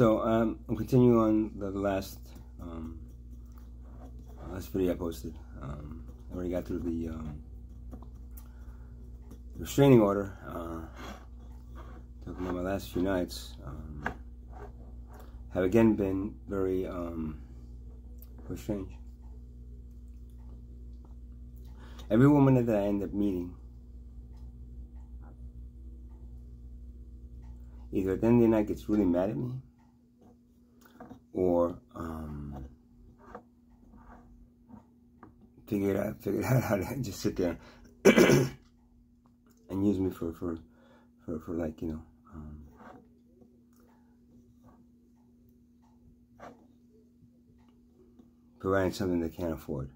So um, I'm continuing on the, last um, last video I posted. Um, I already got through the um, restraining order. Uh, talking about my last few nights. Um, have again been very um, very strange. Every woman that I end up meeting, either at the end of the night gets really mad at me, or um, figure it out, figure out how to just sit there and use me for for for, for like you know. Um, providing something they can't afford.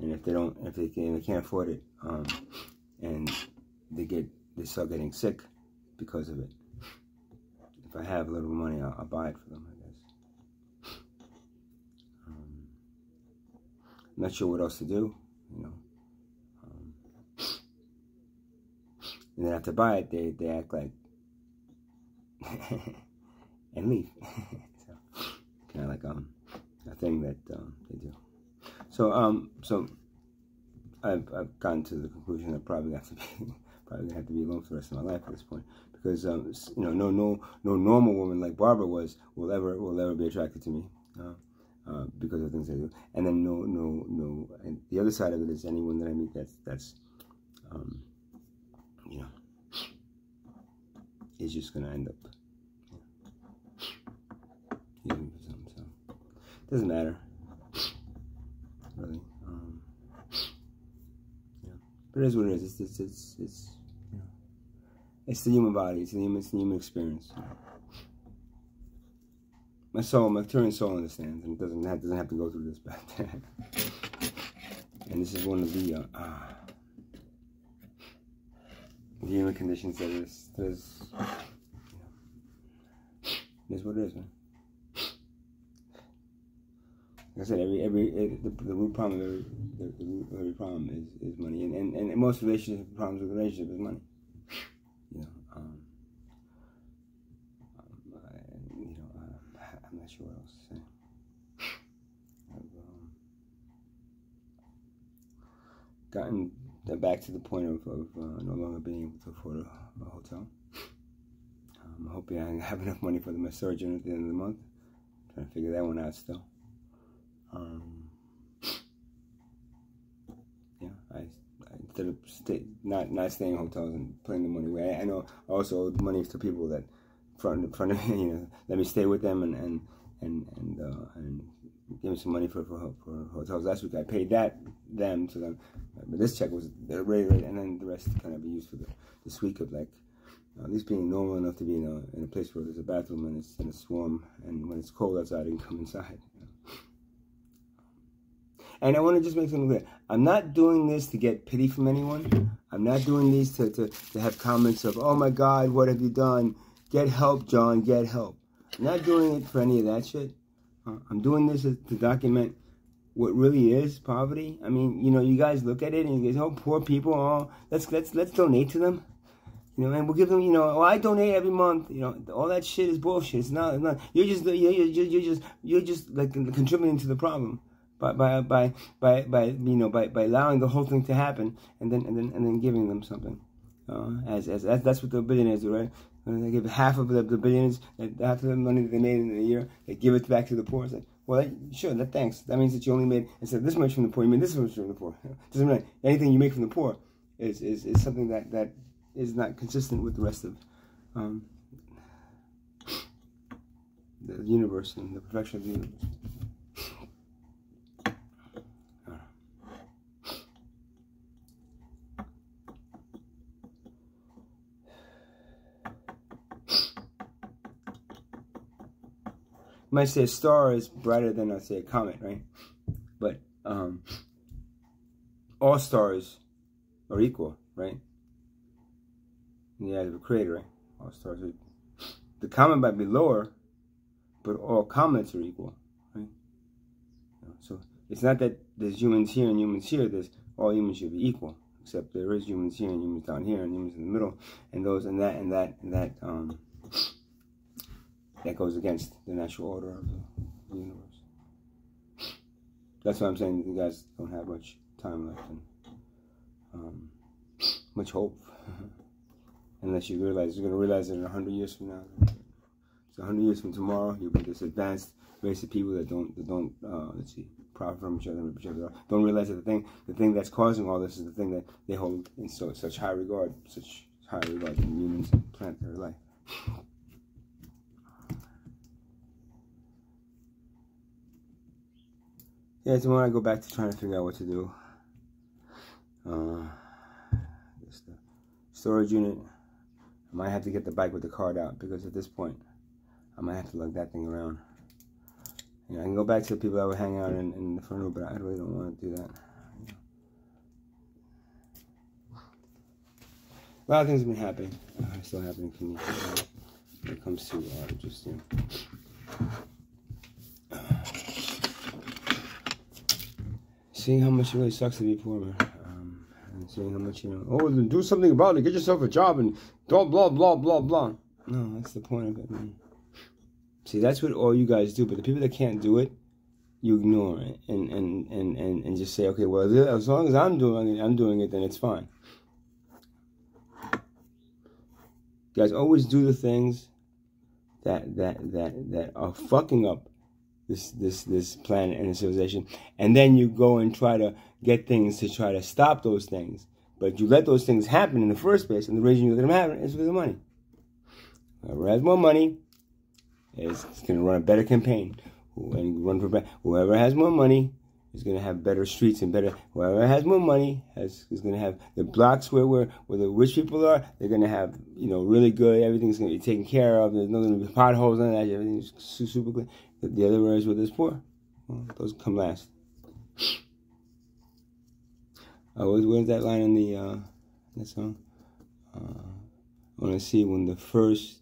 And if they don't, if they, can, they can't afford it, um, and they get, they start getting sick because of it. If I have a little money, I'll, I'll buy it for them, I guess. Um, not sure what else to do, you know. Um, and then after I buy it, they, they act like, and leave. so, kind of like, um, a thing that um, they do. So, um, so I've, I've gotten to the conclusion that probably have to be probably have to be alone for the rest of my life at this point because um, you know no no no normal woman like Barbara was will ever will ever be attracted to me. Uh, uh, because of things I do, and then no, no, no, and the other side of it is anyone that I meet that's that's, um, you know, is just gonna end up Doesn't matter. Really. Um, yeah. But it is what it is. It's, it's, it's, it's, it's the human body. It's the human, it's the human experience. My soul, my Turian soul understands and it doesn't have, doesn't have to go through this. But and this is one of the, uh, uh, the human conditions that is, that is, what it is, man. Like I said, every every it, the, the root problem of every the, the root of every problem is, is money, and, and and most relationship problems with relationship is money. You know, um, um I, you know, uh, I'm not sure what else to say. I've um, gotten back to the point of, of uh, no longer being able to afford a, a hotel. Um, I'm hoping I have enough money for the massage at the end of the month. I'm trying to figure that one out still. Um, yeah, I, I instead of stay, not not staying in hotels and putting the money away. I, I know also owed money to people that front front of me, you know, let me stay with them and and and and uh, and give me some money for, for for hotels last week. I paid that them to them, but this check was the rate rate, and then the rest kind of be used for the this week of like at least being normal enough to be in a in a place where there's a bathroom and it's and it's warm, and when it's cold outside, you can come inside. And I want to just make something clear. I'm not doing this to get pity from anyone. I'm not doing these to, to, to have comments of, oh my God, what have you done? Get help, John, get help. I'm not doing it for any of that shit. I'm doing this to document what really is poverty. I mean, you know, you guys look at it and you guys, oh, poor people, oh, let's, let's, let's donate to them. You know, and we'll give them, you know, oh, I donate every month. You know, all that shit is bullshit. It's not, it's not you're just, you're, you're, you're just, you're just like contributing to the problem by by by by, by you know by, by allowing the whole thing to happen and then and then and then giving them something. Uh, as, as, as that's what the billionaires do, right? They give half of the, the billions, half of the money that they made in a year, they give it back to the poor. It's like, well, sure, that thanks. That means that you only made instead of this much from the poor, you made this much from the poor. Doesn't mean anything you make from the poor is, is, is something that, that is not consistent with the rest of um, the universe and the perfection of the universe. Might say a star is brighter than, let's say, a comet, right? But um, all stars are equal, right? In the eyes of a creator, right? All stars are The comet might be lower, but all comets are equal, right? So it's not that there's humans here and humans here. There's all humans should be equal, except there is humans here and humans down here and humans in the middle, and those and that and that and that um, that goes against the natural order of the universe. That's why I'm saying you guys don't have much time left and um, much hope. Unless you realize, you're going to realize it in 100 years from now, so 100 years from tomorrow, you'll be this advanced race of people that don't, that don't uh, let's see, profit from each other, each other. Don't realize that the thing, the thing that's causing all this is the thing that they hold in so such high regard, such high regard in humans and planetary life. Yeah, tomorrow I go back to trying to figure out what to do. Uh, storage unit. I might have to get the bike with the card out because at this point, I might have to lug that thing around. You know, I can go back to the people that were hanging out in, in the front room, but I really don't want to do that. A lot of things have been happening, uh, still happening for me when it comes to uh, just, you know, seeing how much it really sucks to be poor, man. Um, and seeing how much, you know, oh, then do something about it, get yourself a job and blah, blah, blah, blah, blah. No, that's the point of it, man. See, that's what all you guys do. But the people that can't do it, you ignore it and and and and, and just say, okay, well, as long as I'm doing it, I'm doing it, then it's fine. You guys always do the things that that that that are fucking up this this this planet and civilization, and then you go and try to get things to try to stop those things. But you let those things happen in the first place, and the reason you let them happen is with the money. Whoever has more money is going to run a better campaign and run for whoever has more money is going to have better streets and better. Whoever has more money has is going to have the blocks where where where the rich people are. They're going to have you know really good. Everything's going to be taken care of. There's no going to be potholes on that. Everything's super clean. The, the other words where this poor, well, those come last. Uh, where's that line in the uh, that song? Uh, I want to see when the first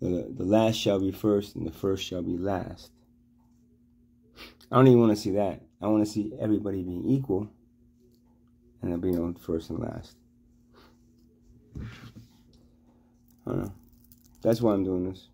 the, the last shall be first and the first shall be last. I don't even want to see that. I want to see everybody being equal and then being on first and last. I don't know. That's why I'm doing this.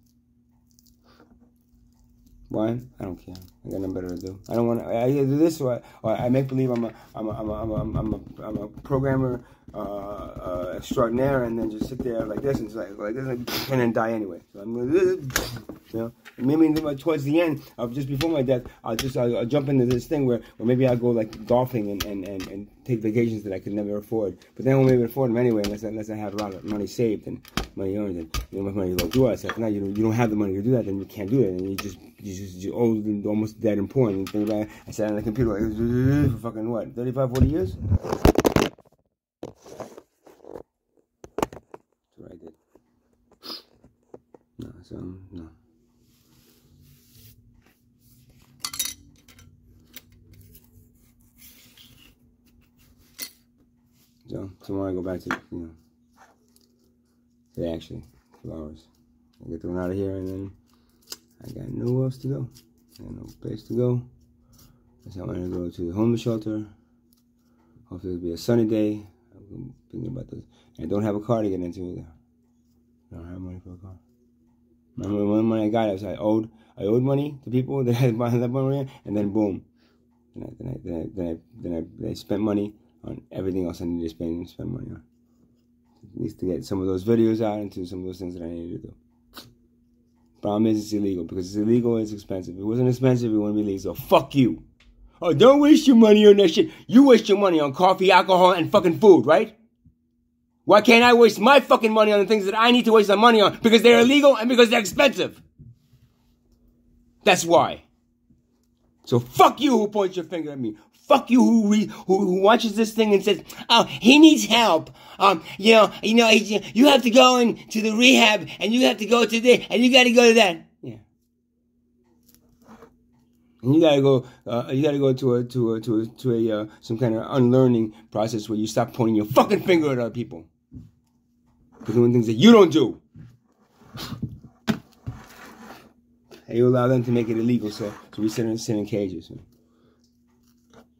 Why? I don't care. I got nothing better to do. I don't want to. I do this or I, or I make believe I'm a I'm a I'm a I'm a, I'm a, I'm a programmer uh, uh, extraordinaire, and then just sit there like this and just like like this, and then die anyway. So I'm you know maybe towards the end of just before my death, I'll just I'll, I'll jump into this thing where, where maybe I'll go like golfing and, and, and, and take vacations that I could never afford. But then I won't be able to afford them anyway unless unless I have a lot of money saved and money earned and you know, money to do that Now you you don't have the money to do that, then you can't do it, and you just just you're old almost. And you think about it, I sat on the computer like, for fucking what 35, 40 years. That's what I did. No, so no. So tomorrow I go back to you know today actually two hours. I get thrown out of here and then I got nowhere else to go. I got no place to go. So I'm gonna go to the homeless shelter. Hopefully it'll be a sunny day. I'm thinking about this. And I don't have a car to get into either. I don't have money for a car. Remember one money I got, I was I owed I owed money to people that had that money, and then boom, then I then I then I then I, then I, then I spent money on everything else I needed to spend spend money on. Needs to get some of those videos out and do some of those things that I need to do. Problem is, it's illegal because it's illegal and it's expensive. If it wasn't expensive, it wouldn't be legal. So fuck you. Oh, don't waste your money on that shit. You waste your money on coffee, alcohol, and fucking food, right? Why can't I waste my fucking money on the things that I need to waste my money on because they're illegal and because they're expensive? That's why. So fuck you who points your finger at me fuck you who, re, who, watches this thing and says, "Oh, he needs help." Um, you know, you know, you have to go into the rehab, and you have to go to this, and you got to go to that. Yeah. And you gotta go. Uh, you gotta go to a to a to a, to a uh, some kind of unlearning process where you stop pointing your fucking finger at other people for doing things that you don't do. And you allow them to make it illegal, so so we sit in, sit in cages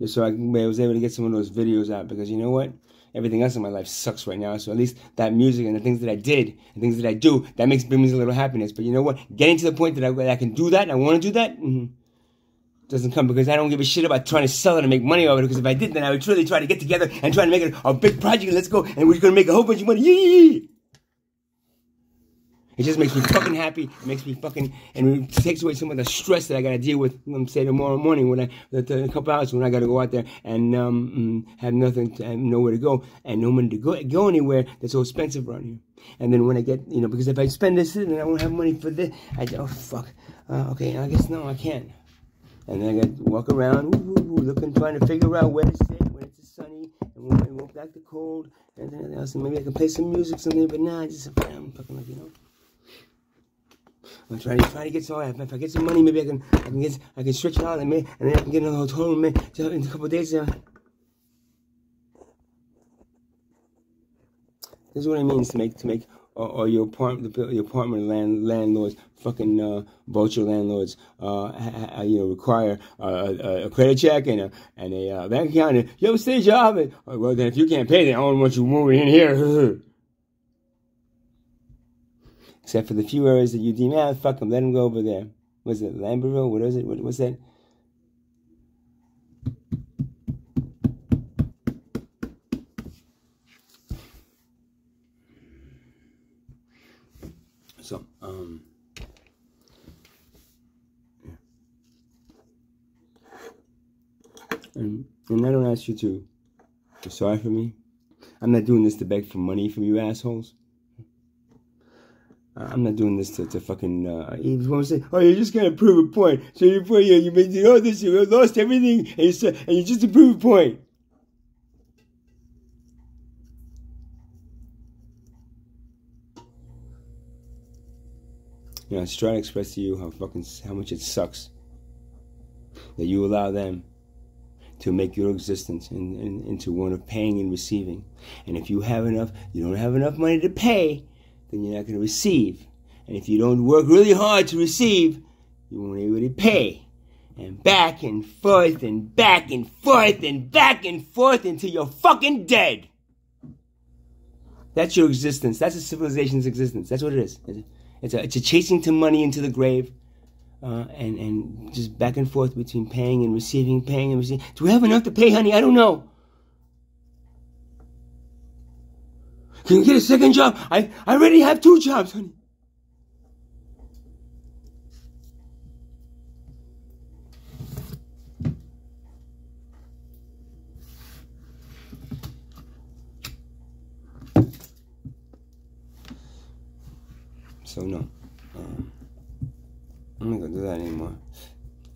so I, I was able to get some of those videos out because you know what? everything else in my life sucks right now. So at least that music and the things that I did and things that I do, that makes me a little happiness. But you know what? Getting to the point that I, that I can do that and I want to do that mm-hmm, doesn't come because I don't give a shit about trying to sell it and make money off it. Because if I did, then I would truly try to get together and try to make it a big project. Let's go, and we're gonna make a whole bunch of money. Yeah! It just makes me fucking happy. It makes me fucking, and it takes away some of the stress that I gotta deal with. I'm say tomorrow morning when I, a couple hours when I gotta go out there and um, mm, have nothing, to, have nowhere to go and no money to go go anywhere. That's so expensive around here. And then when I get, you know, because if I spend this, then I won't have money for this. I oh fuck. Uh, okay, I guess no, I can't. And then I got to walk around, woo, woo, woo, looking, trying to figure out where to sit when it's sunny, and when I walk back to cold, and then else. And maybe I can play some music, something, but nah, just I'm fucking like you know. I'm trying to try to get some. If I get some money, maybe I can I can get I can stretch it out and, may, and then I can get another hotel room in a couple days. Uh, this is what it means to make to make or, or your apartment your apartment land landlords fucking uh, vulture landlords uh, ha, you know require a, a, credit check and a and a uh, bank account. And you have a state job, and well then if you can't pay, then I don't want you moving in here. Except for the few areas that you deem, ah, fuck them, let them go over there. Was it Lambertville? What is it? What was that? So, um, yeah. And, and I don't ask you to, to sorry for me. I'm not doing this to beg for money from you assholes. I'm not doing this to, to fucking. Uh, want to say, oh, you're just gonna prove a point. So you put you, you made all this, you lost everything, and you said, and you just to prove a point. You know, I trying to express to you how fucking how much it sucks that you allow them to make your existence in, in, into one of paying and receiving. And if you have enough, you don't have enough money to pay then you're not going to receive. And if you don't work really hard to receive, you won't be able to pay. And back and forth and back and forth and back and forth until you're fucking dead. That's your existence. That's a civilization's existence. That's what it is. It's a, it's a chasing to money into the grave. Uh, and, and just back and forth between paying and receiving, paying and receiving. Do we have enough to pay, honey? I don't know. Can you get a second job? I, I already have two jobs, honey. So no, um, I'm not gonna do that anymore.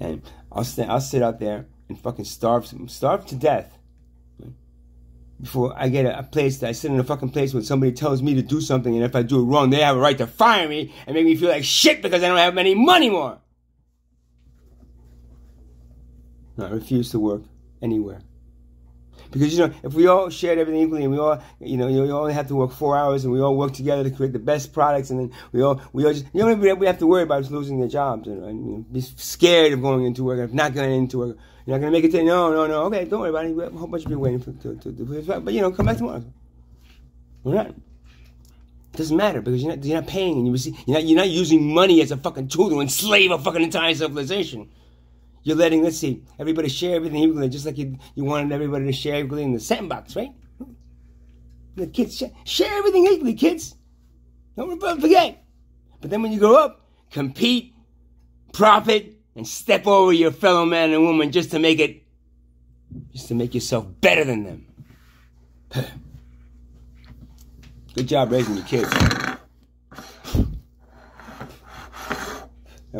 And I'll stay, I'll sit out there and fucking starve, starve to death before I get a, a place that I sit in a fucking place where somebody tells me to do something, and if I do it wrong, they have a right to fire me and make me feel like shit because I don't have any money more. No, I refuse to work anywhere. Because you know, if we all shared everything equally, and we all, you know, you only have to work four hours, and we all work together to create the best products, and then we all, we all just, you know, we have to worry about is losing their jobs, and, and you know, be scared of going into work, of not going into work. You're not gonna make it today. No, no, no. Okay, don't worry about it. A whole bunch of people waiting for to, to, to, But you know, come back tomorrow. We're not. It doesn't matter because you're not you're not paying and you receive, you're not you're not using money as a fucking tool to enslave a fucking entire civilization. You're letting let's see everybody share everything equally, just like you you wanted everybody to share equally in the sandbox, right? The kids share, share everything equally, kids. Don't forget. But then when you grow up, compete, profit, and step over your fellow man and woman just to make it, just to make yourself better than them. Good job raising your kids.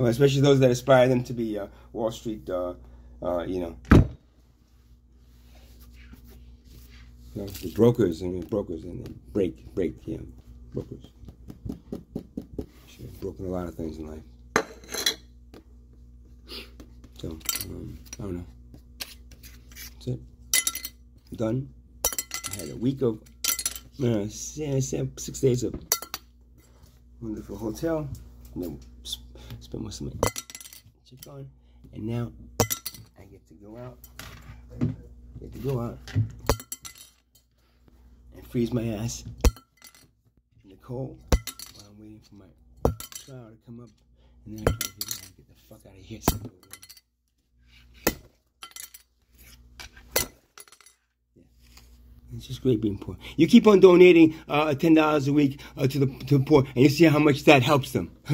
especially those that aspire them to be uh, Wall Street, uh, uh, you know, you know, the brokers and the brokers and the break, break, yeah, brokers. Broken a lot of things in life. So, um, I don't know. That's it. Done. I had a week of, uh, six days of wonderful hotel. And then spent most of my check on. And now I get to go out. Get to go out. And freeze my ass in the cold while I'm waiting for my shower to come up. And then I can get, get the fuck out of here. It's just great being poor. You keep on donating uh, ten dollars a week uh, to the to the poor, and you see how much that helps them.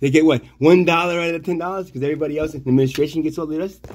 they get what one dollar out of the ten dollars because everybody else in the administration gets all the rest.